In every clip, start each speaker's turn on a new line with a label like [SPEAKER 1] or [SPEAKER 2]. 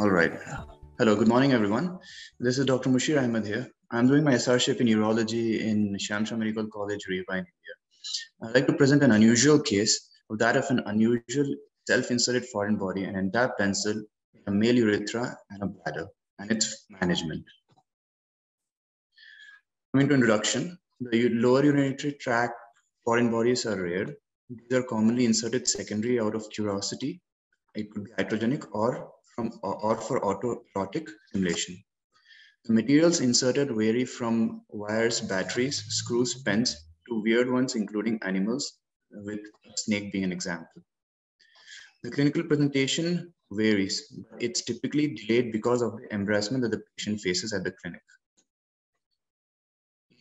[SPEAKER 1] All right. Hello, good morning, everyone. This is Dr. Musheer Ahmed here. I'm doing my SRship in urology in Shyam Shah Medical College, Rewa in India. I'd like to present an unusual case of that of an unusual self-inserted foreign body, an entire pencil, a male urethra, and a bladder, and its management. Coming to introduction, the lower urinary tract foreign bodies are rare. These are commonly inserted secondary out of curiosity. It could be iatrogenic or from or for autoerotic stimulation. The materials inserted vary from wires, batteries, screws, pens to weird ones, including animals, with snake being an example. The clinical presentation varies. It's typically delayed because of the embarrassment that the patient faces at the clinic.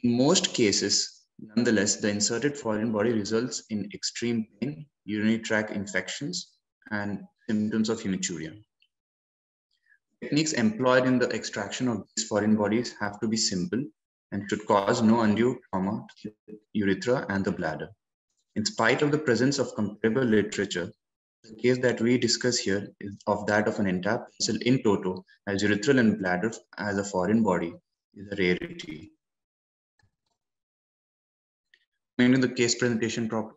[SPEAKER 1] In most cases, nonetheless, the inserted foreign body results in extreme pain, urinary tract infections, and symptoms of hematuria. Techniques employed in the extraction of these foreign bodies have to be simple and should cause no undue trauma to the urethra and the bladder. In spite of the presence of comparable literature, the case that we discuss here is of that of an entire pencil in toto as urethral and bladder as a foreign body is a rarity. To the case presentation proper,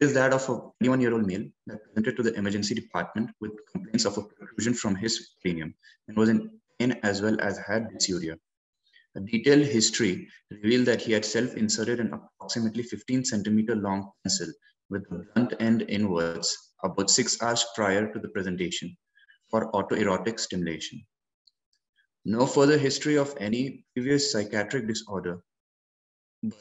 [SPEAKER 1] is that of a 21 year old male that presented to the emergency department with complaints of a protrusion from his perineum and was in pain as well as had dysuria. A detailed history revealed that he had self inserted an approximately 15 centimeter long pencil with the blunt end inwards about six hours prior to the presentation for autoerotic stimulation. No further history of any previous psychiatric disorder,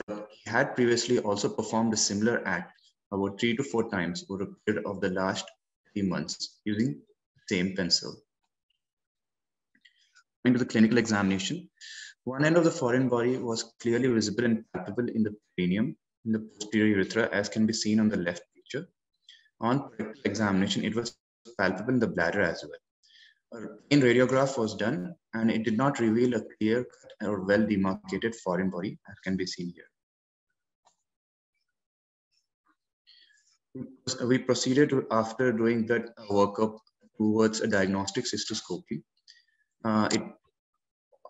[SPEAKER 1] but he had previously also performed a similar act about three to four times over a period of the last three months using the same pencil. Into the clinical examination, one end of the foreign body was clearly visible and palpable in the perineum, in the posterior urethra, as can be seen on the left picture. On examination, it was palpable in the bladder as well. A plain radiograph was done, and it did not reveal a clear or well demarcated foreign body, as can be seen here. We proceeded after doing that workup towards a diagnostic cystoscopy, uh, it,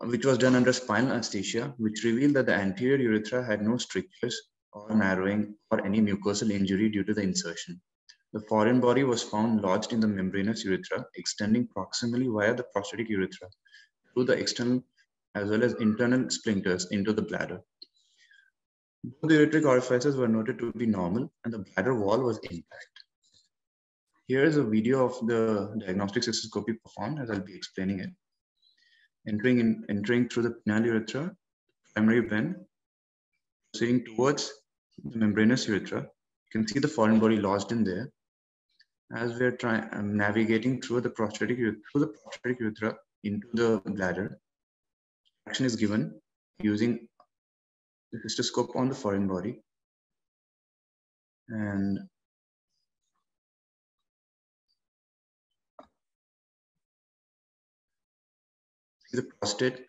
[SPEAKER 1] which was done under spinal anesthesia, which revealed that the anterior urethra had no strictures or narrowing or any mucosal injury due to the insertion. The foreign body was found lodged in the membranous urethra, extending proximally via the prostatic urethra through the external as well as internal sphincters into the bladder. Both the ureteric orifices were noted to be normal and the bladder wall was intact. Here is a video of the diagnostic cystoscopy performed as I'll be explaining it. Entering, in, entering through the penile urethra, primary vein, proceeding towards the membranous urethra. You can see the foreign body lodged in there. As we're trying um, navigating through the prostatic through the prostatic urethra into the bladder, action is given using the cystoscope on the foreign body and the prostate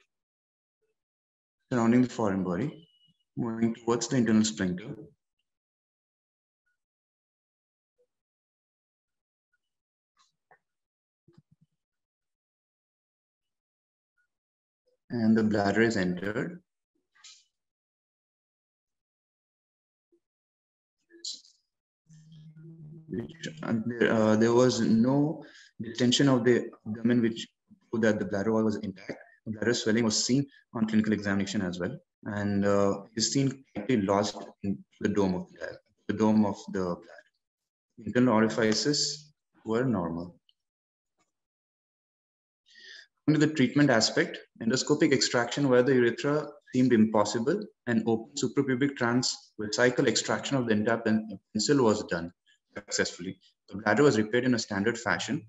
[SPEAKER 1] surrounding the foreign body moving towards the internal sphincter. And the bladder is entered. Which there, uh, there was no distension of the abdomen which proved that the bladder wall was intact. Bladder swelling was seen on clinical examination as well, and uh, is seen tightly lodged in the dome of the, the dome of the bladder. Internal orifices were normal. Under the treatment aspect, endoscopic extraction where the urethra seemed impossible and open suprapubic transvesical extraction of the entire pencil was done successfully. The bladder was repaired in a standard fashion.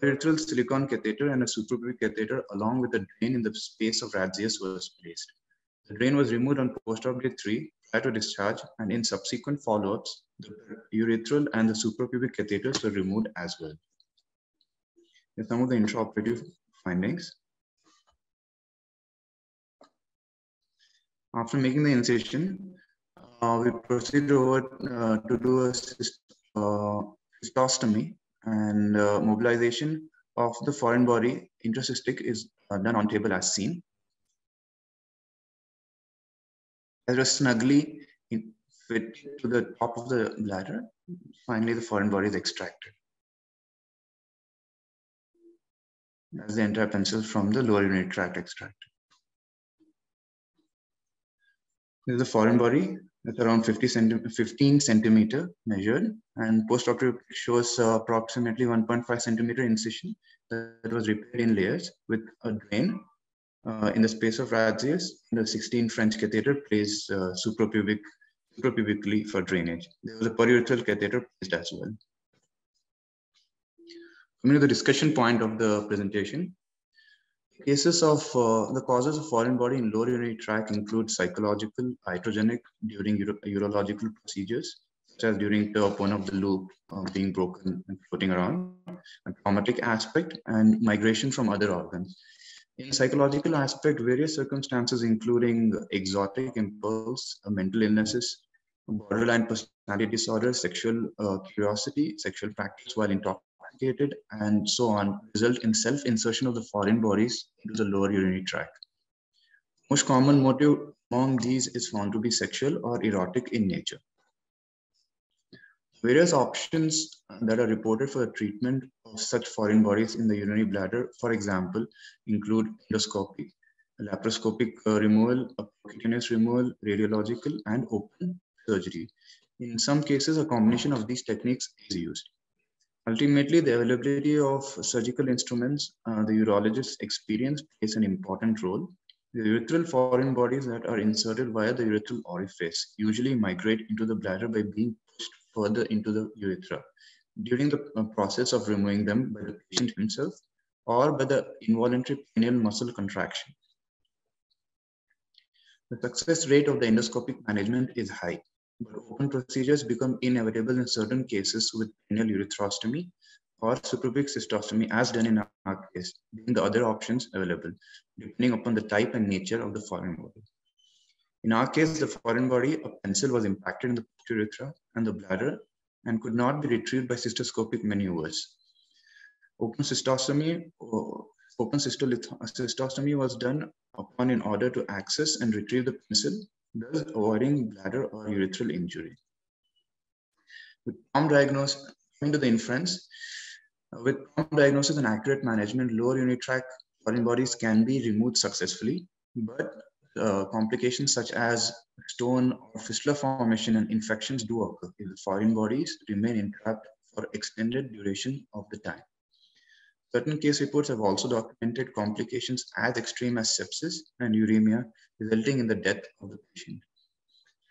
[SPEAKER 1] Peripheral silicone catheter and a suprapubic catheter, along with a drain in the space of Retzius, was placed. The drain was removed on postoperative three prior to discharge, and in subsequent follow-ups, the urethral and the suprapubic catheters were removed as well. Here's some of the intraoperative findings. After making the incision, uh, we proceeded over uh, to do a uh, cystostomy and uh, mobilization of the foreign body intracystic is uh, done on table as seen. As a snugly fit to the top of the bladder, finally the foreign body is extracted. As the entire pencil from the lower urinary tract extracted. This is the foreign body that's around 50 centi 15 centimeter measured and postoperative shows uh, approximately 1.5 centimeter incision that was repaired in layers with a drain uh, in the space of Retzius the 16 French catheter placed uh, suprapubic, suprapubically for drainage. There was a periurethral catheter placed as well. Coming to the discussion point of the presentation, Cases of uh, the causes of foreign body in lower urinary tract include psychological, iatrogenic during uro urological procedures, such as during the open of the loop uh, being broken and floating around, a traumatic aspect, and migration from other organs. In psychological aspect, various circumstances, including exotic impulse, mental illnesses, borderline personality disorder, sexual uh, curiosity, sexual practice while intoxicated, and so on result in self-insertion of the foreign bodies into the lower urinary tract. Most common motive among these is found to be sexual or erotic in nature. Various options that are reported for the treatment of such foreign bodies in the urinary bladder, for example, include endoscopy, laparoscopic uh, removal, percutaneous removal, radiological, and open surgery. In some cases, a combination of these techniques is used. Ultimately, the availability of surgical instruments, uh, the urologist's experience plays an important role. The urethral foreign bodies that are inserted via the urethral orifice usually migrate into the bladder by being pushed further into the urethra during the uh, process of removing them by the patient himself or by the involuntary perineal muscle contraction. The success rate of the endoscopic management is high but open procedures become inevitable in certain cases with perineal urethrostomy or suprapubic cystostomy as done in our case, being the other options available, depending upon the type and nature of the foreign body. In our case, the foreign body, a pencil was impacted in the urethra and the bladder and could not be retrieved by cystoscopic maneuvers. Open cystostomy, open cystostomy was done upon in order to access and retrieve the pencil thus avoiding bladder or urethral injury. With prompt diagnosis, coming to the inference, uh, with prompt diagnosis and accurate management, lower urinary tract foreign bodies can be removed successfully, but uh, complications such as stone or fistula formation and infections do occur if the foreign bodies remain entrapped for extended duration of the time. Certain case reports have also documented complications as extreme as sepsis and uremia, resulting in the death of the patient.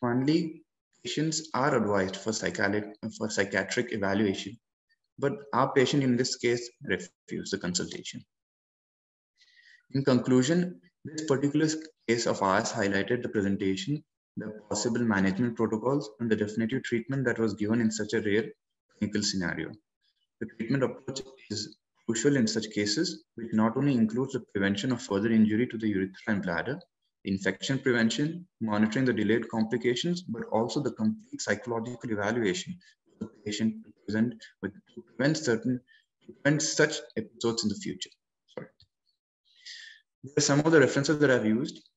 [SPEAKER 1] Finally, patients are advised for psychiatric, for psychiatric evaluation, but our patient in this case refused the consultation. In conclusion, this particular case of ours highlighted the presentation, the possible management protocols, and the definitive treatment that was given in such a rare clinical scenario. The treatment approach is crucial in such cases, which not only includes the prevention of further injury to the urethra and bladder, infection prevention, monitoring the delayed complications, but also the complete psychological evaluation of the patient to present with to prevent certain to prevent such episodes in the future. Sorry. There are some of the references that I've used.